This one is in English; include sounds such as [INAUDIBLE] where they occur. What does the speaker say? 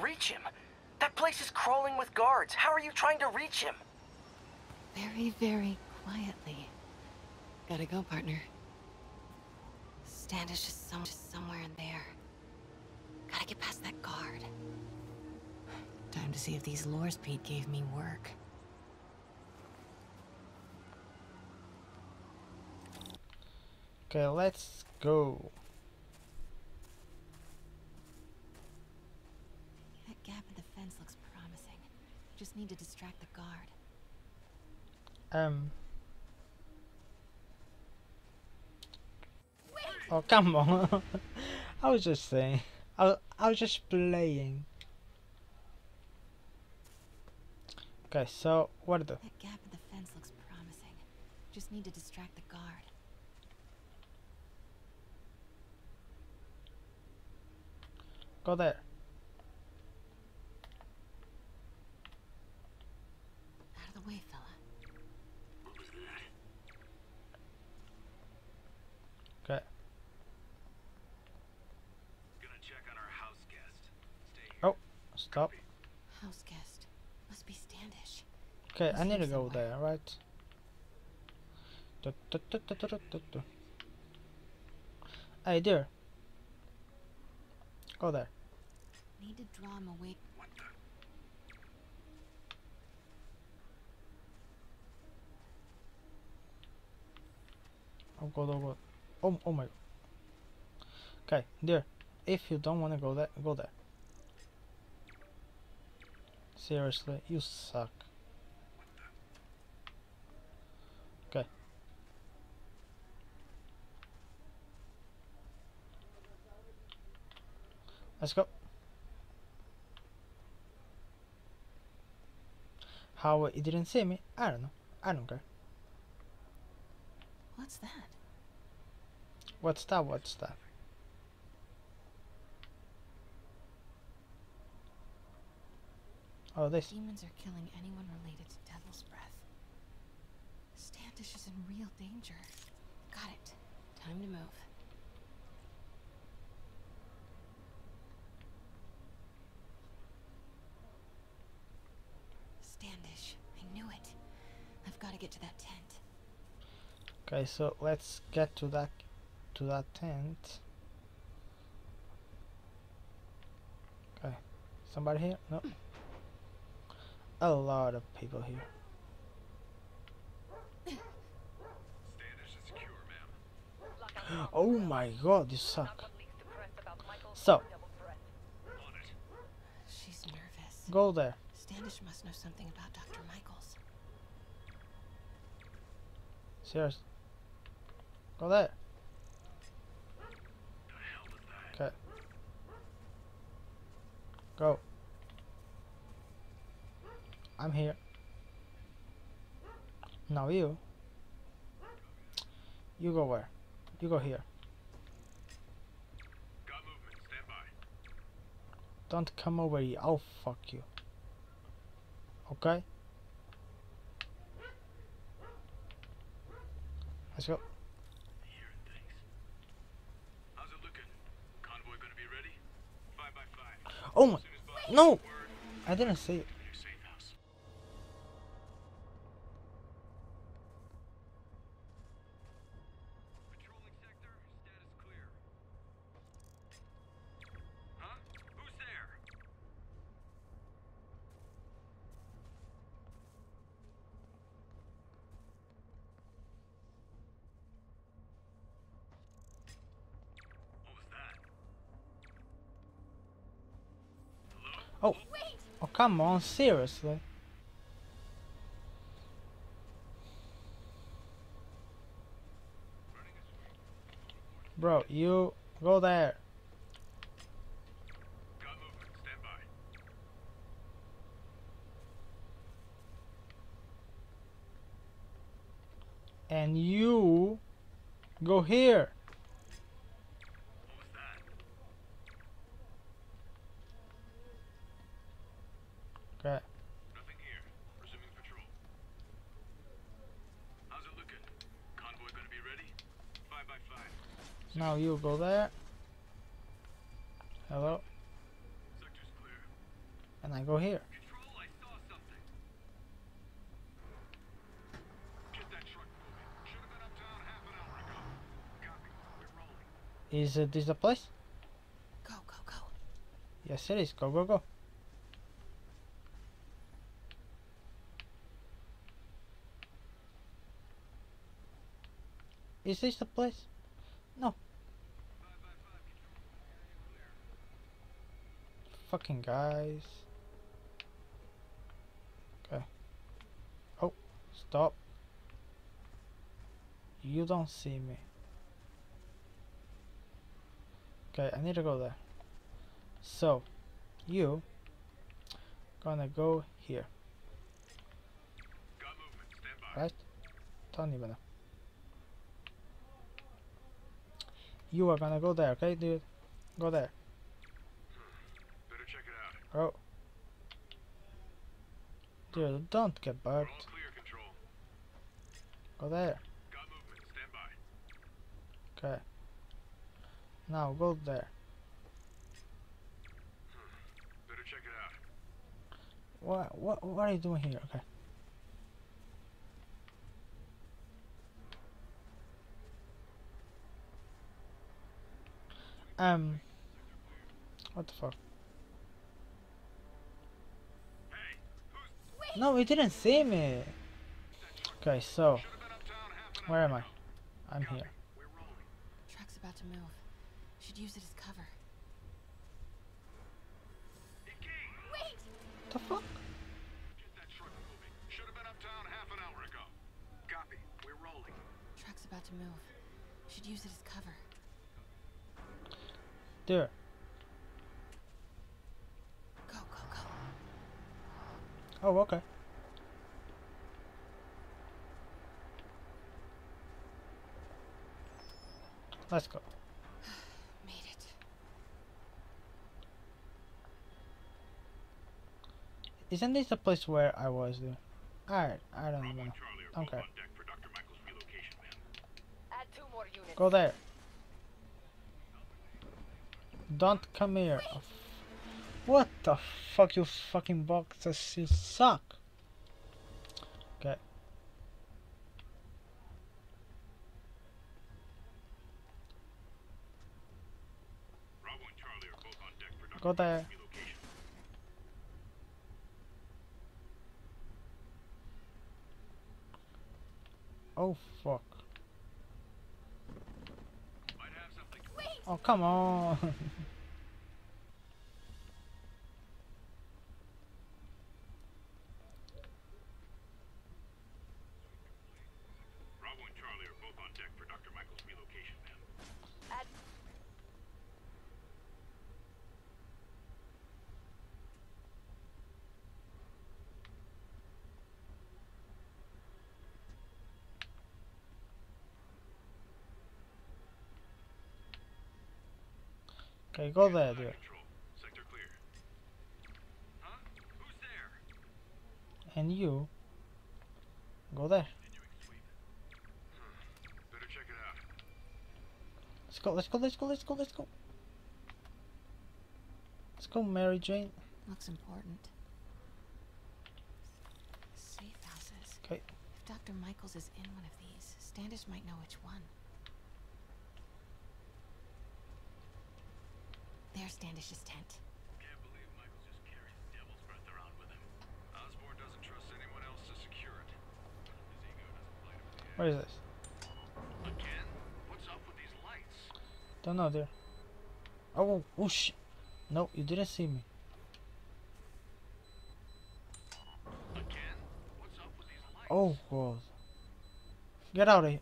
Reach him? That place is crawling with guards. How are you trying to reach him? Very, very quietly. Gotta go, partner. Standish is some just somewhere in there. Gotta get past that guard. Time to see if these lures Pete gave me work. Okay, let's go. That gap in the fence looks promising. Just need to distract the guard. Um. Oh come on! [LAUGHS] I was just saying. I was, I was just playing. Okay, so what do? That gap in the fence looks promising. Just need to distract the guard. Go there. Out of the way, fella. Okay. Gonna check on our house guest. Stay here. Oh, stop. House guest. Must be Standish. Okay, I need to go somewhere. there, right? Du- du- du-. Hey, dear. Go there. Need to draw him away. Oh god, oh god. Oh, oh my. Okay, dear. If you don't want to go there, go there. Seriously, you suck. Okay. Let's go. How he didn't see me? I don't know. I don't care. What's that? What's that? What's that? Oh, this. Demons are killing anyone related to Devil's Breath. Standish is in real danger. Got it. Time to move. Standish. I knew it. I've got to get to that tent. Okay, so let's get to that to that tent. Okay, somebody here? No. A lot of people here. Secure. Oh my god, you suck. So, She's nervous. go there. Standish must know something about Dr. Michaels. Serious. Go there. The hell that? Okay. Go. I'm here. Now you. You go where? You go here. Got movement. Stand by. Don't come over here. I'll fuck you. Okay? Let's go. Hearing things. How's it looking? Convoy gonna be ready? Five by five. Oh my. As soon as possible. No! I didn't see it. Oh. Oh, come on. Seriously. Bro, you go there. And you go here. What was that? Okay. Nothing here. Resuming patrol. How's it looking? Convoy gonna be ready? Five by five. Now you go there. Hello. Sector's clear. And I go here. Control, I saw something. Get that truck moving. Should have been uptown half an hour ago. Copy. We're rolling. Is uh, this the place? Go, go, go. Yes, it is. Go, go, go. Is this the place? No. Fucking guys. Okay. Oh, stop. You don't see me. Okay, I need to go there. So, you gonna go here, Got movement. Stand by. right? Don't even know. You are gonna go there, okay, dude? Go there. Better check it out. Go. Dude, don't get bugged. clear. Go there. Got movement. Stand by. Okay. Now go there. Hmm. Better check it out. What what what are you doing here? Okay. Um what the fuck? No, he didn't see me. Okay, so should have been uptown half an where am I? I'm here. We're. Truck's about to move. Should use it as cover. Wait! The fuck? Get that truck moving. Should have been uptown half an hour ago. Copy. We're rolling. Truck's about to move. Should use it as cover. There. Go, go, go. Oh, okay. Let's go. [SIGHS] Made it. Isn't this the place where I was there? Alright, I don't Bravo even know. and Charlie are both Okay. Go deck Don't come here. What the fuck, you fucking boxes, you suck. Okay. Go there. Oh fuck. Might have something. Oh come on. [LAUGHS] Bravo and Charlie are both on deck for Dr. Michael's relocation, man. Add okay, go there, Flight dude. Control. Sector clear. Huh? Who's there? And you go there. Continuing sweep. Better check it out. Let's go, let's go, let's go, let's go, let's go. Let's go, Mary Jane. Looks important. Safe houses. Okay. If Dr. Michaels is in one of these, Standish might know which one. There's Standish's tent. Can't believe Michael just carries devil's breath around with him. Osborn doesn't trust anyone else to secure it. His ego doesn't play to the Where is this? Again? What's up with these lights? Don't know, dear. Oh, oh, sh. No, you didn't see me. Again? What's up with these lights? Oh, God. Get out of here.